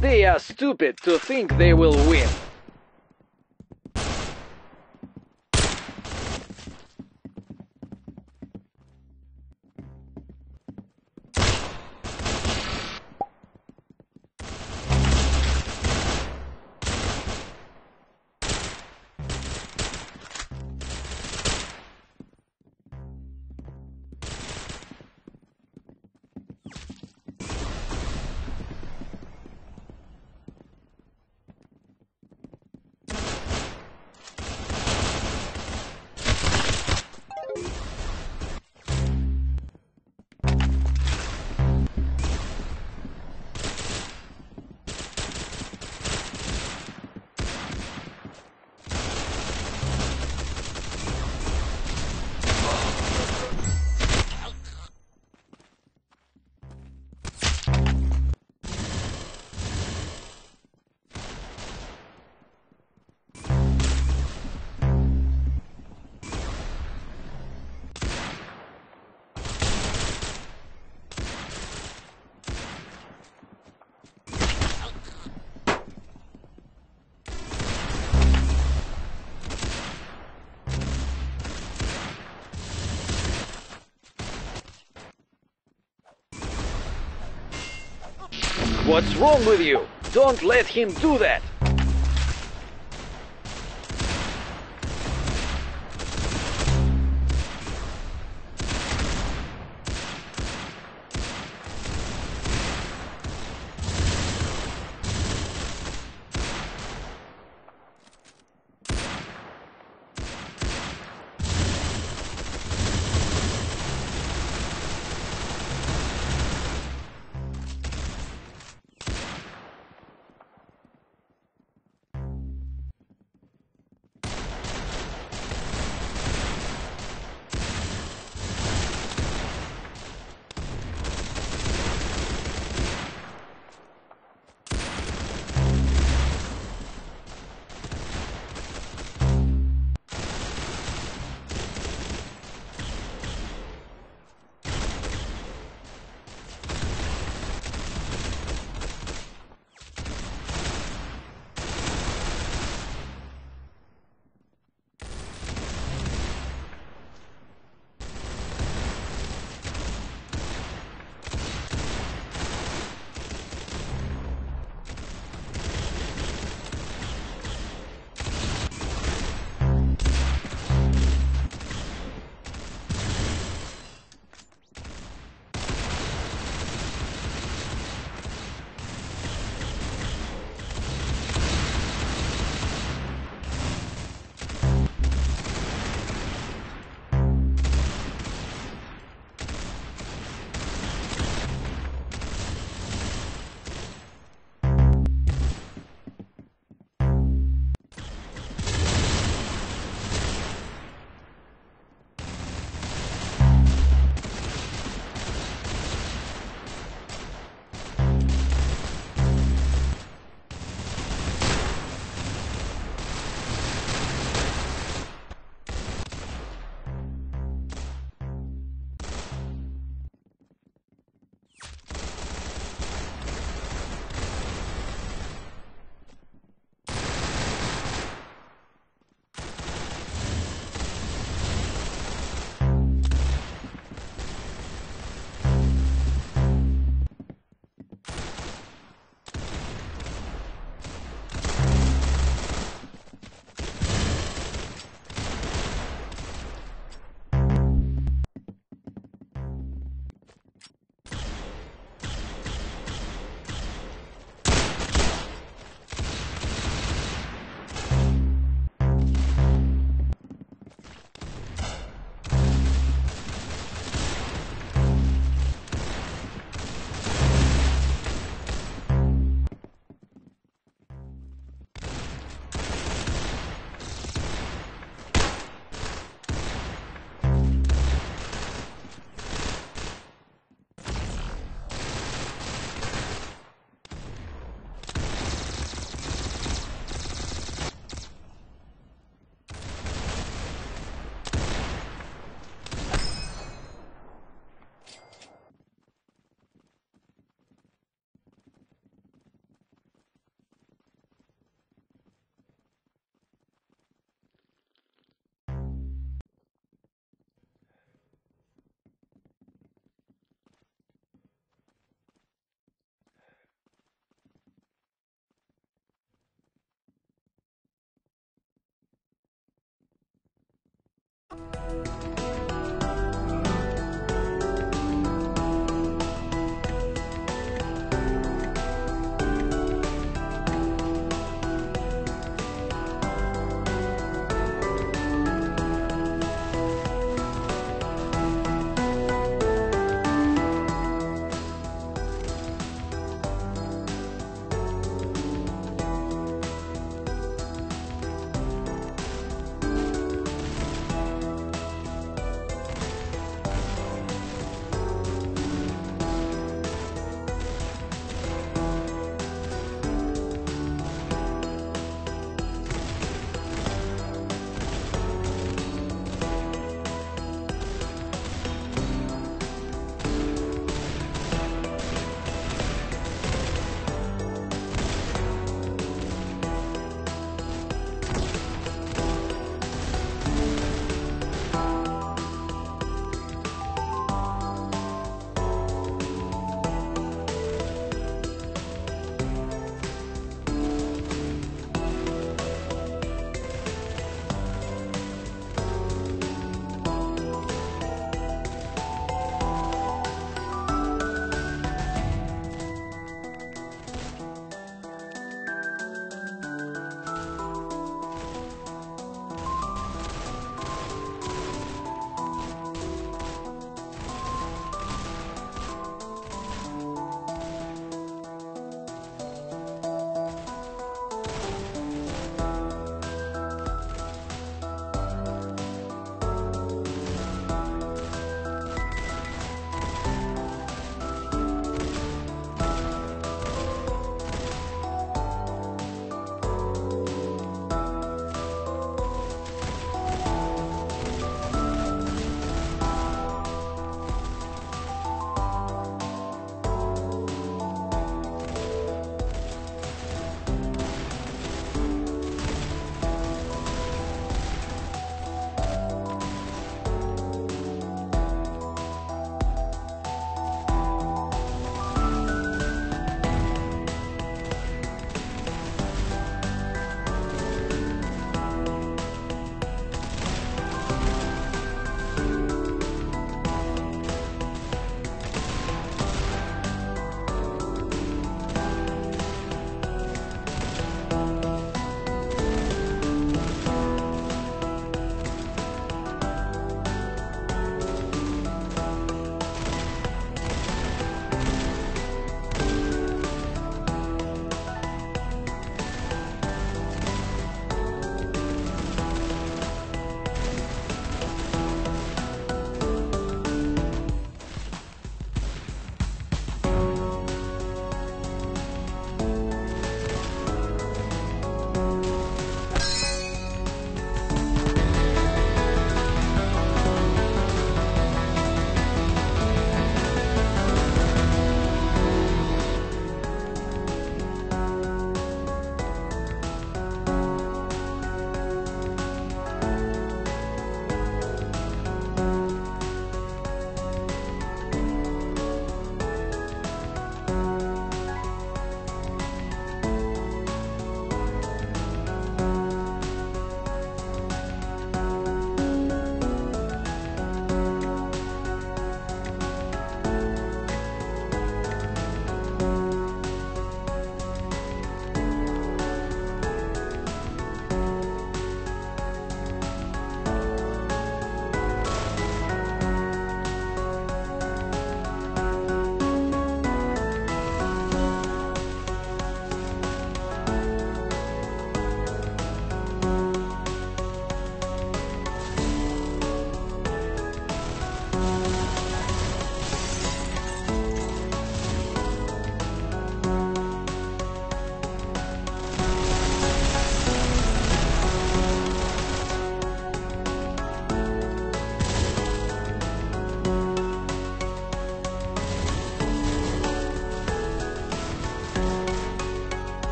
They are stupid to think they will win. What's wrong with you? Don't let him do that!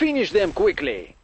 Finish them quickly.